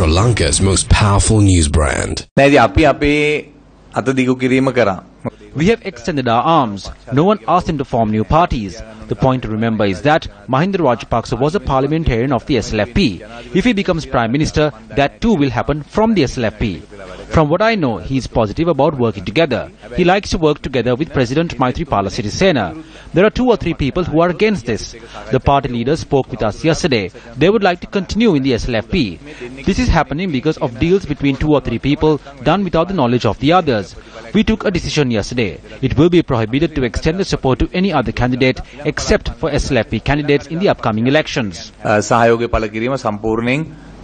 Sri Lanka's most powerful news brand. We have extended our arms. No one asked him to form new parties. The point to remember is that Mahinda Rajapaksa was a parliamentarian of the SLFP. If he becomes Prime Minister, that too will happen from the SLFP. From what I know, he is positive about working together. He likes to work together with President Maithripala Sirisena. There are two or three people who are against this. The party leaders spoke with us yesterday. They would like to continue in the SLFP. This is happening because of deals between two or three people done without the knowledge of the others. We took a decision yesterday. It will be prohibited to extend the support to any other candidate except for SLFP candidates in the upcoming elections. අ,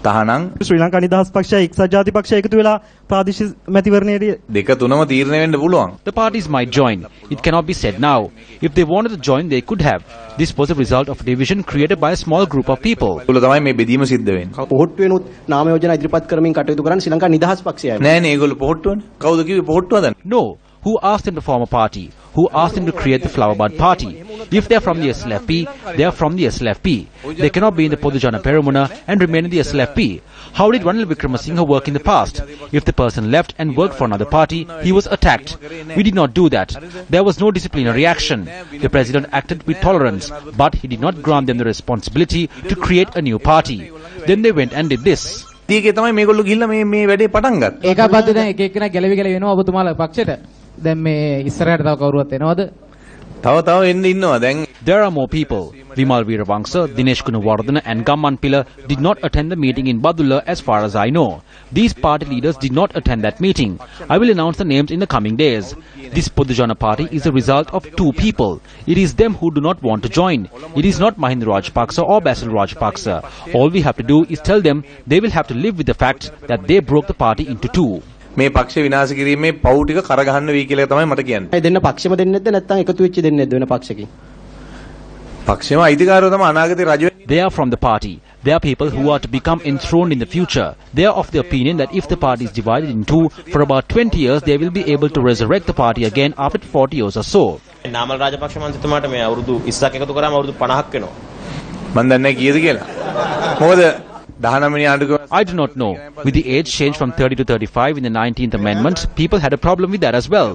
තහනම් ශ්‍රී ලංකා නිදහස් පක්ෂය එක්සත් ජාති පක්ෂය එකතු වෙලා ප්‍රාදේශීය මැතිවරණයේදී දෙක තුනම තීරණය වෙන්න පුළුවන්. The parties might join. It cannot be said now. If they wanted to join, they could have. This was a result of division created by a small group of people. ඒගොල්ලෝ තමයි මේ බෙදීම සිද්ධ වෙන්නේ. පොහොට්ටුවෙනුත් නාම යෝජනා ඉදිරිපත් කරමින් කටයුතු කරන්න ශ්‍රී ලංකා නිදහස් පක්ෂයයි. නෑනේ ඒගොල්ලෝ පොහොට්ටුවනේ. කවුද කිව්වේ පොහොට්ටුව හදන්න? No. Who asked them to form a party? Who asked them to create the Flower Bud Party? If they are from the SLFP, they are from the SLFP. They cannot be in the Podujana Peramuna and remain in the SLFP. How did Ranil Wickremesinghe work in the past? If the person left and worked for another party, he was attacked. We did not do that. There was no disciplinary action. The president acted with tolerance, but he did not grant them the responsibility to create a new party. Then they went and did this. ඒක තමයි මේගොල්ලෝ ගිහිල්ලා මේ මේ වැඩේ පටන් ගත්තා. ඒකපස්සේ දැන් එක එක්කෙනා ගැලවි ගැලවි වෙනවා ඔබතුමාලා පක්ෂයට. දැන් මේ ඉස්සරහට තව කවුරුවත් එනවද? තව තව එන්න ඉන්නවා දැන් There are more people. Wimal Weerawansa, Dinesh Gunawardena and Gammanpila did not attend the meeting in Badulla as far as I know. These party leaders did not attend that meeting. I will announce the names in the coming days. This Podujana party is a result of two people. It is them who do not want to join. It is not Mahinda Rajapaksa or Basil Rajapaksa. All we have to do is tell them they will have to live with the fact that they broke the party into two. මේ පක්ෂ විනාශ කිරීමේ පව් ටික කරගහන්න වෙයි කියලා තමයි මට කියන්නේ. ඒ දෙන්න පක්ෂෙම දෙන්නේ නැද්ද නැත්නම් එකතු වෙච්ච දෙන්නේ නැද්ද වෙන පක්ෂකින්? පක්ෂෙම අයිතිකාරයෝ තමයි අනාගතේ රජ වෙන්නේ. They are from the party. They are people who are to become enthroned in the future. They are of the opinion that if the party is divided in two, for about 20 years they will be able to resurrect the party again after 40 years or so. Namal Rajapaksa මන්ත්‍රීතුමාට මේ අවුරුදු 20ක් එකතු කරාම අවුරුදු 50ක් වෙනවා. මම දන්නේ කීයද කියලා. මොකද 19 වෙනි ආණ්ඩුවේ I do not know. With the age change from 30 to 35 in the 19th Amendment, people had a problem with that as well.